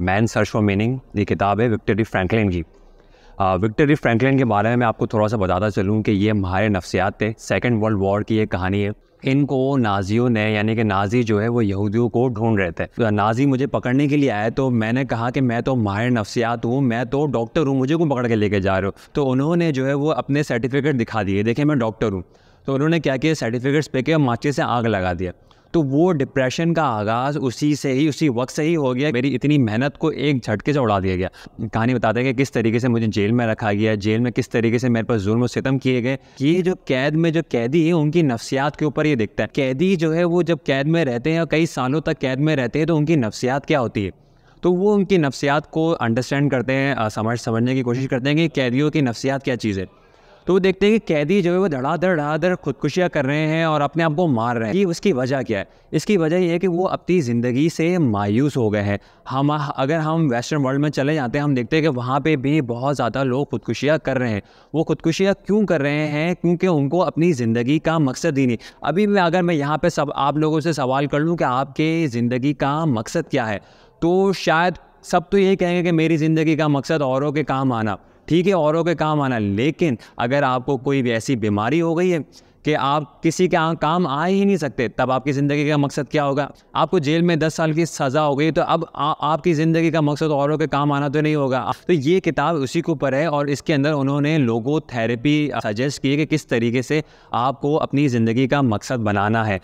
Man search for meaning, ये किताब है विक्टोरी फ्रैंकलिन की। विक्टोरी फ्रैंकलिन के बारे में मैं आपको थोड़ा सा बताता चलूँ कि ये हमारे नफ्सियात थे सेकेंड वर्ल्ड वॉर की एक कहानी है। इनको नाजियों ने, यानी कि नाजी जो है वो यहूदियों को ढूंढ रहे थे। तो नाजी मुझे पकड़ने के लिए आए तो मैंने कहा कि मैं तो माहिर नफ्सियात हूँ, मैं तो डॉक्टर हूँ, मुझे को पकड़ के लेके जा रहे हो? तो उन्होंने जो है वो अपने सर्टिफिकेट दिखा दिए देखे मैं डॉक्टर हूँ। तो उन्होंने क्या किया, सर्टिफिकेट्स पे के माचे से आग लगा दिया। तो वो डिप्रेशन का आगाज़ उसी से ही, उसी वक्त से ही हो गया। मेरी इतनी मेहनत को एक झटके से उड़ा दिया गया। कहानी बताते हैं कि किस तरीके से मुझे जेल में रखा गया, जेल में किस तरीके से मेरे पर जुल्म सितम किए गए। ये जो कैद में, जो कैदी है, उनकी नफ्सियात के ऊपर ये दिखता है। कैदी जो है, वो जब कैद में रहते हैं और कई सालों तक कैद में रहते हैं तो उनकी नफ्सियात क्या होती है? तो वो उनकी नफ्सियात को अंडरस्टैंड करते हैं समझ, समझने की कोशिश करते हैं कि कैदियों की नफ्सियात क्या चीज़ है। तो वो देखते हैं कि कैदी जो है वो धड़ाधड़ धड़ाधड़ खुदकुशियाँ कर रहे हैं और अपने आप को मार रहे हैं। ये उसकी वजह क्या है? इसकी वजह ये है कि वो अपनी ज़िंदगी से मायूस हो गए हैं। हम अगर हम वेस्टर्न वर्ल्ड में चले जाते हैं, हम देखते हैं कि वहाँ पे भी बहुत ज़्यादा लोग खुदकुशियाँ कर रहे हैं। वो खुदकुशियाँ क्यों कर रहे हैं? क्योंकि उनको अपनी ज़िंदगी का मकसद ही नहीं। अभी मैं, अगर मैं यहाँ पर सब, आप लोगों से सवाल कर लूँ कि आपके ज़िंदगी का मकसद क्या है तो शायद सब तो यही कहेंगे कि मेरी ज़िंदगी का मकसद औरों के काम आना। ठीक है औरों के काम आना लेकिन अगर आपको कोई भी ऐसी बीमारी हो गई है कि आप किसी के काम आ ही नहीं सकते तब आपकी ज़िंदगी का मकसद क्या होगा? आपको जेल में दस साल की सज़ा हो गई तो अब आ, आपकी ज़िंदगी का मकसद औरों के काम आना तो नहीं होगा। तो ये किताब उसी के ऊपर है और इसके अंदर उन्होंने लोगो थेरेपी सजेस्ट की कि किस तरीके से आपको अपनी ज़िंदगी का मकसद बनाना है।